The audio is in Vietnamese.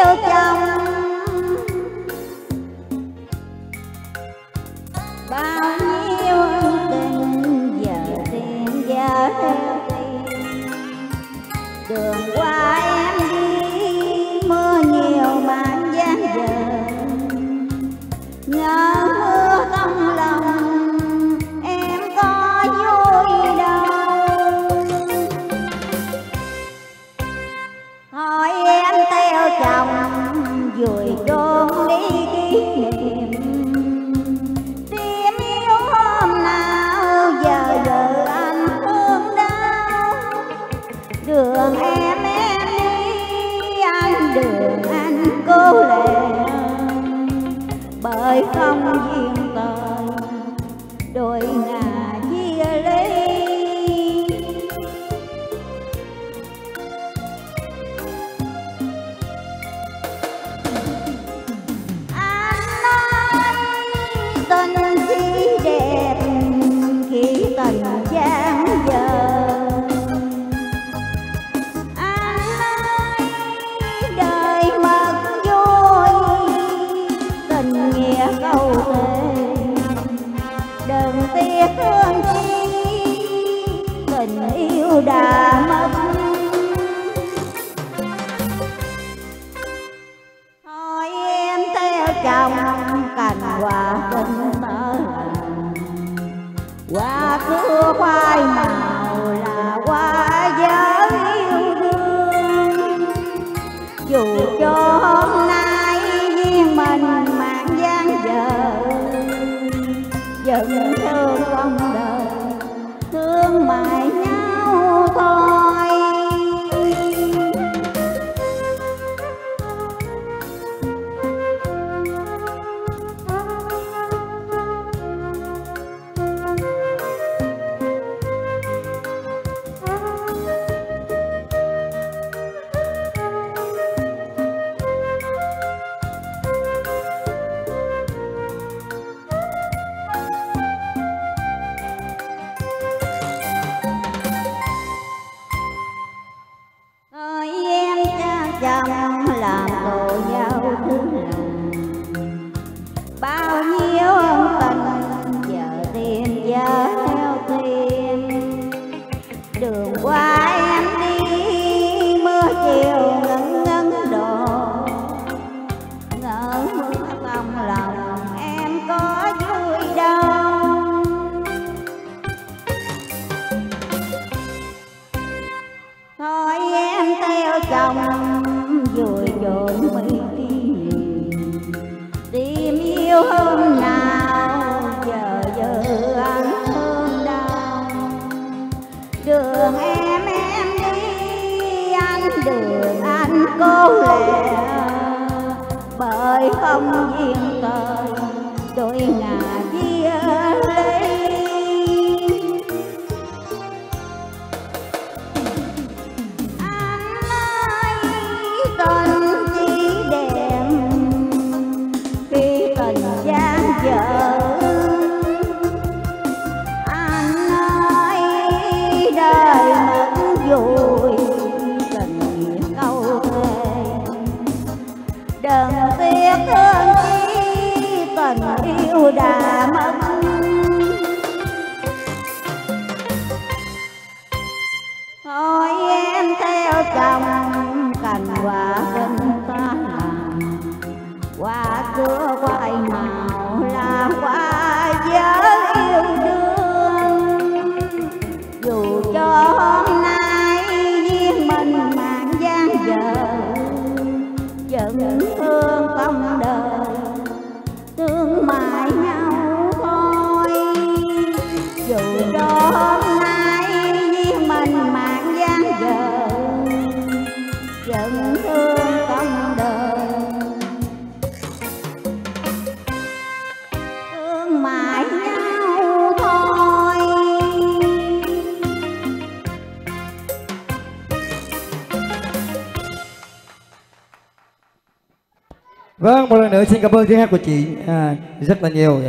yêu chồng. Bao không duyên đã mất. Thôi em theo chồng cành hoa tình mơ hoa cưa khoai màu là hoa giới yêu thương. Dù cho hôm nay duyên mình mạng gian dở, vẫn thương con theo rồi dồn mây đi tìm yêu hôm nào giờ giờ anh thương đau. Đường em em đi anh đường anh cô lẻ bởi không duyên tời đôi ngày vui tình nghĩa câu thề đừng tiếc thương chi tình yêu đã mất thôi em theo chồng, cành hoa tình ta làm hoa cửa. Vâng, một lần nữa xin cảm ơn tiếng hát của chị à, rất là nhiều.